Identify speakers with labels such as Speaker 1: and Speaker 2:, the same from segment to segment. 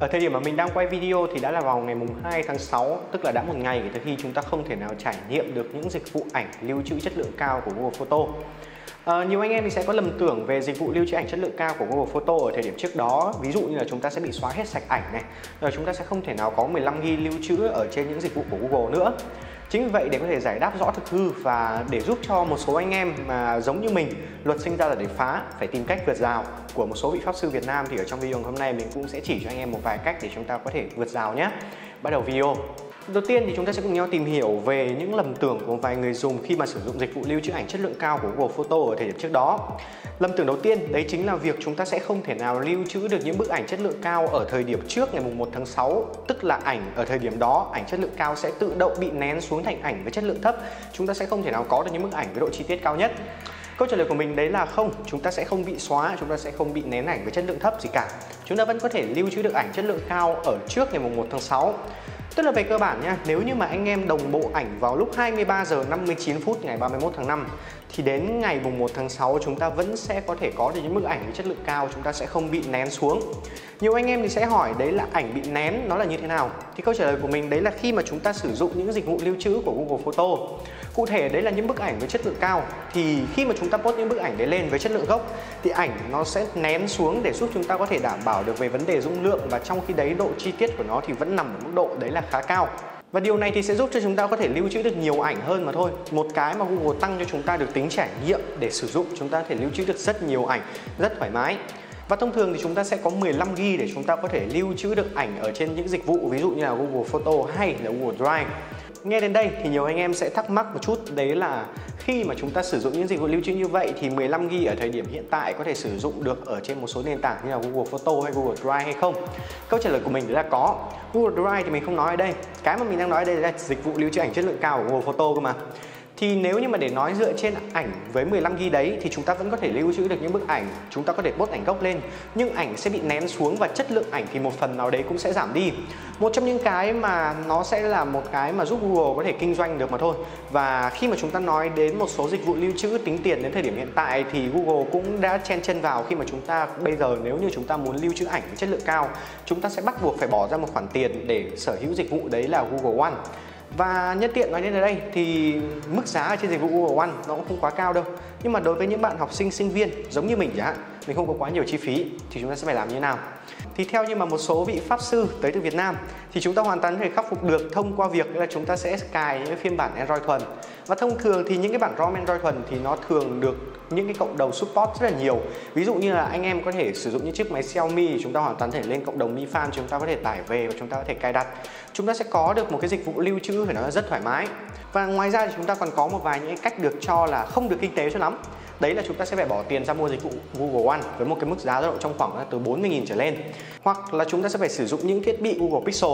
Speaker 1: Ở thời điểm mà mình đang quay video thì đã là vào ngày mùng 2 tháng 6, tức là đã một ngày kể từ khi chúng ta không thể nào trải nghiệm được những dịch vụ ảnh lưu trữ chất lượng cao của Google Photo. À, nhiều anh em thì sẽ có lầm tưởng về dịch vụ lưu trữ ảnh chất lượng cao của Google Photo ở thời điểm trước đó ví dụ như là chúng ta sẽ bị xóa hết sạch ảnh này rồi chúng ta sẽ không thể nào có 15 GB lưu trữ ở trên những dịch vụ của Google nữa Chính vì vậy, để có thể giải đáp rõ thực hư và để giúp cho một số anh em mà giống như mình, luật sinh ra là để phá, phải tìm cách vượt rào của một số vị pháp sư Việt Nam, thì ở trong video hôm nay mình cũng sẽ chỉ cho anh em một vài cách để chúng ta có thể vượt rào nhé. Bắt đầu video. Đầu tiên thì chúng ta sẽ cùng nhau tìm hiểu về những lầm tưởng của vài người dùng khi mà sử dụng dịch vụ lưu trữ ảnh chất lượng cao của Google Photo ở thời điểm trước đó. Lầm tưởng đầu tiên đấy chính là việc chúng ta sẽ không thể nào lưu trữ được những bức ảnh chất lượng cao ở thời điểm trước ngày 1 tháng 6 Tức là ảnh ở thời điểm đó, ảnh chất lượng cao sẽ tự động bị nén xuống thành ảnh với chất lượng thấp. Chúng ta sẽ không thể nào có được những bức ảnh với độ chi tiết cao nhất. Câu trả lời của mình đấy là không, chúng ta sẽ không bị xóa, chúng ta sẽ không bị nén ảnh với chất lượng thấp gì cả. Chúng ta vẫn có thể lưu trữ được ảnh chất lượng cao ở trước ngày 1 tháng 6 Tức là về cơ bản nha, nếu như mà anh em đồng bộ ảnh vào lúc 23 giờ 59 phút ngày 31 tháng 5 thì đến ngày mùng 1 tháng 6 chúng ta vẫn sẽ có thể có được những bức ảnh với chất lượng cao, chúng ta sẽ không bị nén xuống. Nhiều anh em thì sẽ hỏi đấy là ảnh bị nén nó là như thế nào? Thì câu trả lời của mình đấy là khi mà chúng ta sử dụng những dịch vụ lưu trữ của Google Photo Cụ thể đấy là những bức ảnh với chất lượng cao. Thì khi mà chúng ta post những bức ảnh đấy lên với chất lượng gốc thì ảnh nó sẽ nén xuống để giúp chúng ta có thể đảm bảo được về vấn đề dung lượng. Và trong khi đấy độ chi tiết của nó thì vẫn nằm ở mức độ đấy là khá cao. Và điều này thì sẽ giúp cho chúng ta có thể lưu trữ được nhiều ảnh hơn mà thôi. Một cái mà Google tăng cho chúng ta được tính trải nghiệm để sử dụng Chúng ta có thể lưu trữ được rất nhiều ảnh, rất thoải mái. Và thông thường thì chúng ta sẽ có 15 GB để chúng ta có thể lưu trữ được ảnh ở trên những dịch vụ ví dụ như là Google Photo hay là Google Drive. Nghe đến đây thì nhiều anh em sẽ thắc mắc một chút, đấy là khi mà chúng ta sử dụng những dịch vụ lưu trữ như vậy thì 15 GB ở thời điểm hiện tại có thể sử dụng được ở trên một số nền tảng như là Google Photo hay Google Drive hay không? Câu trả lời của mình là có. Google Drive thì mình không nói ở đây. Cái mà mình đang nói ở đây là dịch vụ lưu trữ ảnh chất lượng cao của Google Photo cơ mà thì nếu như mà để nói dựa trên ảnh với 15 ghi đấy, thì chúng ta vẫn có thể lưu trữ được những bức ảnh. Chúng ta có thể post ảnh gốc lên. Nhưng ảnh sẽ bị nén xuống và chất lượng ảnh thì một phần nào đấy cũng sẽ giảm đi. Một trong những cái mà nó sẽ là một cái mà giúp Google có thể kinh doanh được mà thôi. Và khi mà chúng ta nói đến một số dịch vụ lưu trữ tính tiền đến thời điểm hiện tại thì Google cũng đã chen chân vào khi mà chúng ta, bây giờ nếu như chúng ta muốn lưu trữ ảnh với chất lượng cao, chúng ta sẽ bắt buộc phải bỏ ra một khoản tiền để sở hữu dịch vụ đấy là Google One và nhân tiện nói đến ở đây thì mức giá ở trên dịch vụ Google One nó cũng không quá cao đâu. Nhưng mà đối với những bạn học sinh, sinh viên giống như mình chẳng hạn Mình không có quá nhiều chi phí thì chúng ta sẽ phải làm như thế nào? Thì theo như mà một số vị pháp sư tới từ Việt Nam, Thì chúng ta hoàn toàn có thể khắc phục được thông qua việc là chúng ta sẽ cài những phiên bản Android thuần. Và thông thường thì những cái bản ROM Android thuần thì nó thường được những cái cộng đồng support rất là nhiều. Ví dụ như là anh em có thể sử dụng những chiếc máy Xiaomi thì chúng ta hoàn toàn thể lên cộng đồng Mi Fan, chúng ta có thể tải về và chúng ta có thể cài đặt. Chúng ta sẽ có được một cái dịch vụ lưu trữ phải nói là rất thoải mái. Và ngoài ra thì chúng ta còn có một vài những cách được cho là không được kinh tế cho lắm đấy là chúng ta sẽ phải bỏ tiền ra mua dịch vụ Google One với một cái mức giá dao động trong khoảng từ 40.000 trở lên. Hoặc là chúng ta sẽ phải sử dụng những thiết bị Google Pixel.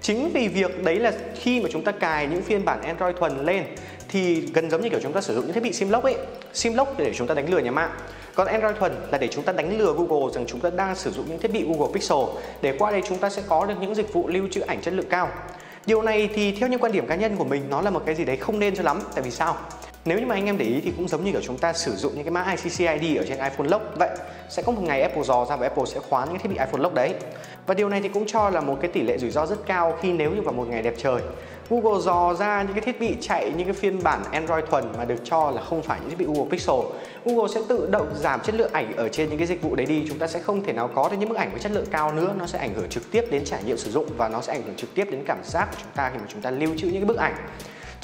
Speaker 1: Chính vì việc đấy là khi mà chúng ta cài những phiên bản Android thuần lên, thì gần giống như kiểu chúng ta sử dụng những thiết bị sim lock ấy. Sim lock để chúng ta đánh lừa nhà mạng. Còn Android thuần là để chúng ta đánh lừa Google rằng chúng ta đang sử dụng những thiết bị Google Pixel. Để qua đây chúng ta sẽ có được những dịch vụ lưu trữ ảnh chất lượng cao. Điều này thì theo những quan điểm cá nhân của mình, nó là một cái gì đấy không nên cho lắm. Tại vì sao? Nếu như mà anh em để ý thì cũng giống như kiểu chúng ta sử dụng những cái mã ICCID ở trên iPhone lock. Vậy sẽ có một ngày Apple dò ra và Apple sẽ khóa những thiết bị iPhone lock đấy. Và điều này thì cũng cho là một cái tỷ lệ rủi ro rất cao khi nếu như vào một ngày đẹp trời, Google dò ra những cái thiết bị chạy những cái phiên bản Android thuần mà được cho là không phải những thiết bị Google Pixel. Google sẽ tự động giảm chất lượng ảnh ở trên những cái dịch vụ đấy đi. Chúng ta sẽ không thể nào có được những bức ảnh với chất lượng cao nữa. Nó sẽ ảnh hưởng trực tiếp đến trải nghiệm sử dụng và nó sẽ ảnh hưởng trực tiếp đến cảm giác của chúng ta khi mà chúng ta lưu trữ những cái bức ảnh.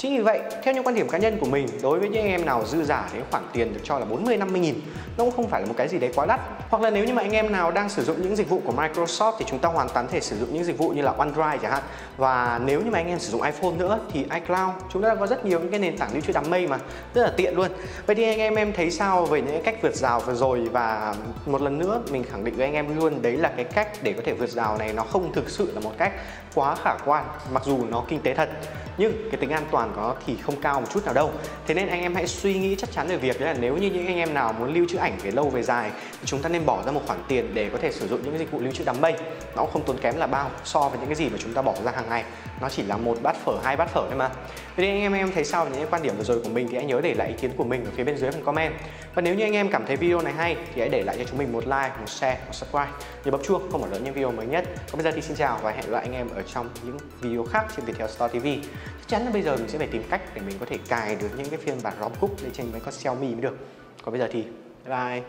Speaker 1: Chính vì vậy, theo những quan điểm cá nhân của mình, đối với những anh em nào dư giả đến khoản tiền được cho là 40 50 nghìn, nó cũng không phải là một cái gì đấy quá đắt. Hoặc là nếu như mà anh em nào đang sử dụng những dịch vụ của Microsoft thì chúng ta hoàn toàn thể sử dụng những dịch vụ như là OneDrive chẳng hạn. Và nếu như mà anh em sử dụng iPhone nữa thì iCloud, chúng ta có rất nhiều những cái nền tảng lưu trữ đám mây mà rất là tiện luôn. Vậy thì anh em em thấy sao về những cách vượt rào vừa rồi và một lần nữa mình khẳng định với anh em luôn đấy là cái cách để có thể vượt rào này nó không thực sự là một cách quá khả quan mặc dù nó kinh tế thật nhưng cái tính an toàn toàn có thì không cao một chút nào đâu. Thế nên anh em hãy suy nghĩ chắc chắn về việc là nếu như những anh em nào muốn lưu trữ ảnh về lâu về dài, thì chúng ta nên bỏ ra một khoản tiền để có thể sử dụng những cái dịch vụ lưu trữ đám mây. Nó cũng không tốn kém là bao, so với những cái gì mà chúng ta bỏ ra hàng ngày. Nó chỉ là một bát phở, hai bát phở thôi mà. Thế nên anh em em thấy sao về những quan điểm vừa rồi của mình thì hãy nhớ để lại ý kiến của mình ở phía bên dưới phần comment. Và nếu như anh em cảm thấy video này hay thì hãy để lại cho chúng mình một like, một share, một subscribe. Nhớ bấm chuông, không bỏ lỡ những video mới nhất. Còn bây giờ thì xin chào và hẹn gặp lại anh em ở trong những video khác trên Viettel Store TV chắn là bây giờ mình sẽ phải tìm cách để mình có thể cài được những cái phiên bản ROM cúc lên trên mấy con Xiaomi mới được. Còn bây giờ thì bye bye.